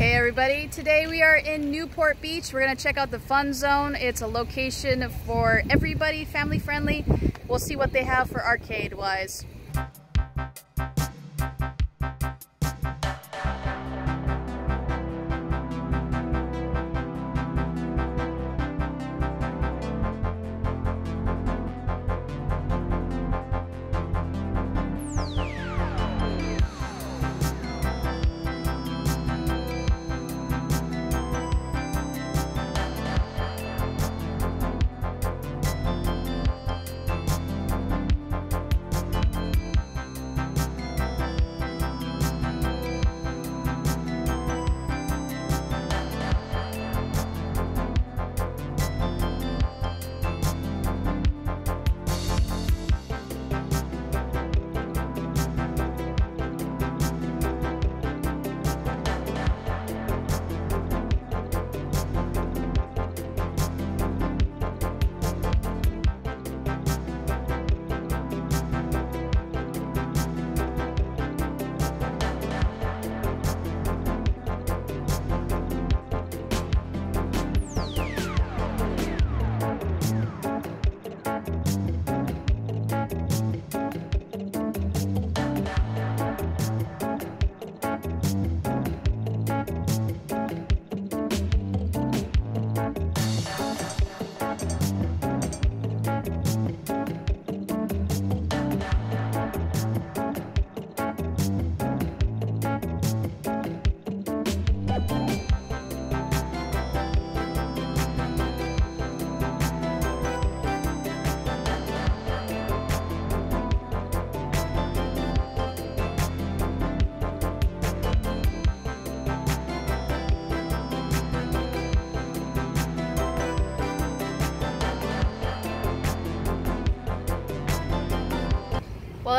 Hey everybody, today we are in Newport Beach. We're gonna check out the Fun Zone. It's a location for everybody, family friendly. We'll see what they have for arcade wise.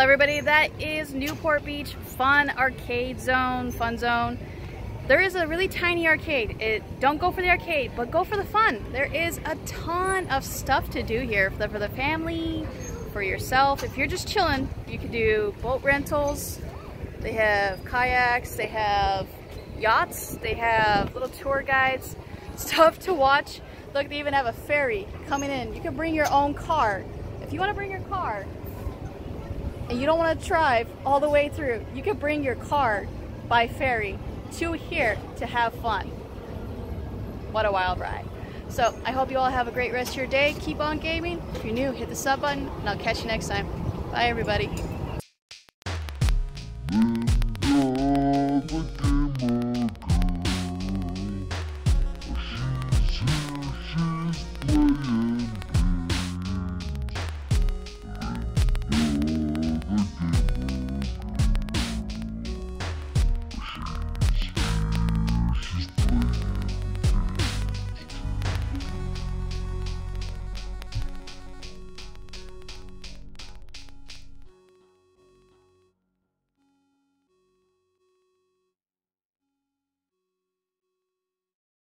Everybody, that is Newport Beach Fun Arcade Zone, Fun Zone. There is a really tiny arcade. It Don't go for the arcade, but go for the fun. There is a ton of stuff to do here for the, for the family, for yourself. If you're just chilling, you can do boat rentals. They have kayaks, they have yachts, they have little tour guides, stuff to watch. Look, they even have a ferry coming in. You can bring your own car. If you want to bring your car, and you don't want to drive all the way through, you can bring your car by ferry to here to have fun. What a wild ride. So I hope you all have a great rest of your day. Keep on gaming. If you're new, hit the sub button, and I'll catch you next time. Bye, everybody.